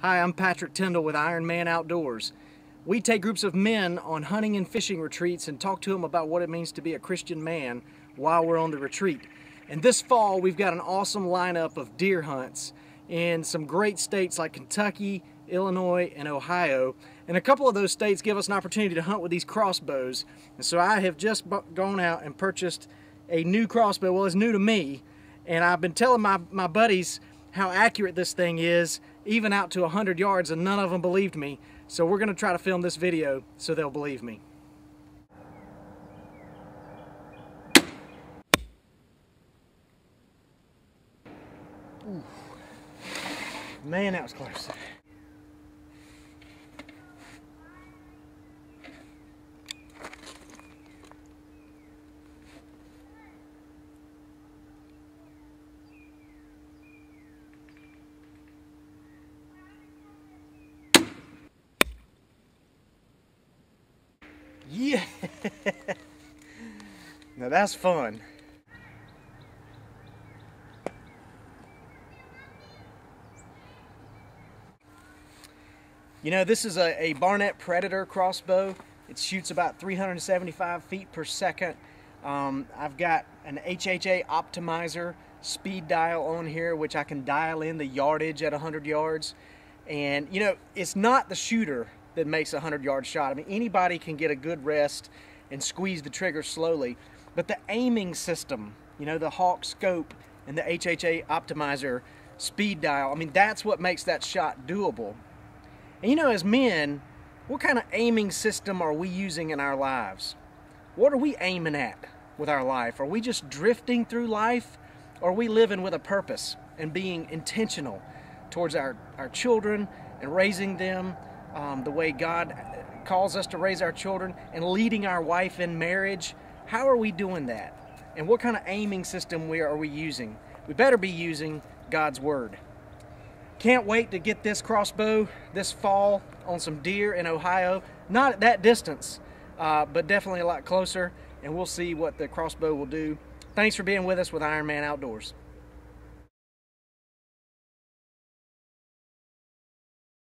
Hi, I'm Patrick Tyndall with Ironman Outdoors. We take groups of men on hunting and fishing retreats and talk to them about what it means to be a Christian man while we're on the retreat. And this fall, we've got an awesome lineup of deer hunts in some great states like Kentucky, Illinois, and Ohio. And a couple of those states give us an opportunity to hunt with these crossbows. And so I have just gone out and purchased a new crossbow. Well, it's new to me. And I've been telling my, my buddies how accurate this thing is, even out to 100 yards, and none of them believed me. So we're to try to film this video so they'll believe me. Ooh. Man, that was close. Yeah. now that's fun. You know, this is a, a Barnett Predator crossbow. It shoots about 375 feet per second. Um, I've got an HHA optimizer speed dial on here, which I can dial in the yardage at 100 yards. And, you know, it's not the shooter that makes a 100 yard shot. I mean, anybody can get a good rest and squeeze the trigger slowly, but the aiming system, you know, the Hawke scope and the HHA optimizer speed dial, I mean, that's what makes that shot doable. And you know, as men, what kind of aiming system are we using in our lives? What are we aiming at with our life? Are we just drifting through life? Or are we living with a purpose and being intentional towards our, our children and raising them um, the way God calls us to raise our children and leading our wife in marriage. How are we doing that? And what kind of aiming system we are we using? We better be using God's Word. Can't wait to get this crossbow this fall on some deer in Ohio. Not at that distance, uh, but definitely a lot closer, and we'll see what the crossbow will do. Thanks for being with us with Ironman Outdoors.